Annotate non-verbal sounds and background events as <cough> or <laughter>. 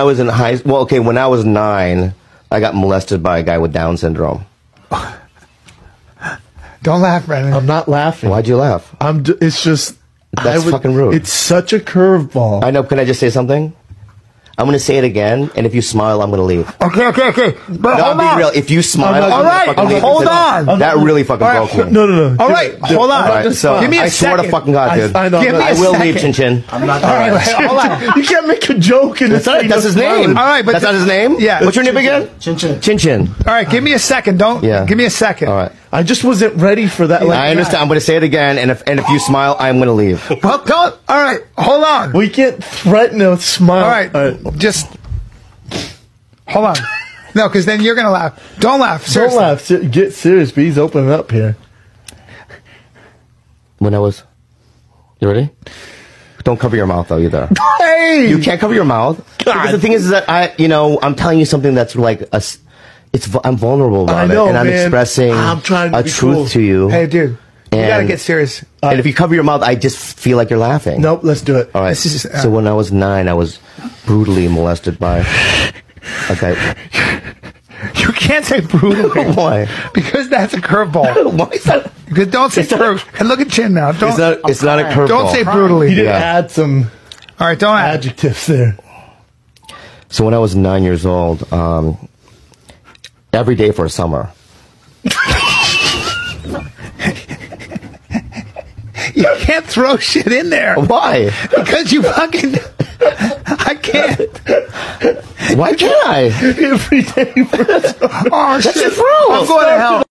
I was in high. Well, okay, when I was nine, I got molested by a guy with Down syndrome. <laughs> Don't laugh, Brennan. I'm not laughing. Why'd you laugh? I'm. d- It's just. That's fucking rude. It's such a curveball. I know. Can I just say something? I'm gonna say it again, and if you smile, I'm gonna leave. Okay, okay, okay. But No, hold be on. real. If you smile, not- I'm gonna right, fucking okay, hold on. That really fucking All right, broke me. no, no, no. All Give right, it- hold on. All right, so Give me a I swear to fucking God, I, dude. I know. Give I'm me not- I will second. leave, Chin Chin. All right, wait, hold on. You can't make a joke and That's, that's his name. All right, but that's the- not his name. Yeah. What's your name again? Chin Chin. Chin Chin. All right, give me a second. Don't. Yeah. Give me a second. All right. I just wasn't ready for that. Like, I understand. I'm gonna say it again, and if and if you smile, I'm gonna leave. <gasps> Well, don't. All right, hold on. we can't threaten a smile. All right, just hold on. No, because then you're gonna laugh. Don't laugh. Don't laugh. Se- Get serious. B's opening up here. When I was, you ready? Don't cover your mouth though either. <laughs> Hey. You can't cover your mouth. Because the thing is that I, you know, I'm telling you something that's like a, s- it's I'm vulnerable about I know, it, and I'm expressing I'm trying to a truth cool. to you. Hey, dude. You gotta get serious. and if you cover your mouth, I just feel like you're laughing. Nope. Let's do it. All right. This is- uh, so when I was nine, I was brutally molested by a guy. <laughs> You can't say brutally. <laughs> Why? Because that's a curveball. <laughs> Why is that? Because don't say brutally. And look at Chin now. Don't. It's not. It's not a curveball. don't say He You didn't Yeah. add some All right, don't add. adjectives there. So when I was nine years old, um, every day for a summer, You can't throw shit in there why? because you fucking. I can't. Why can't I? Every day. Oh shit! just rude. I'm going to hell.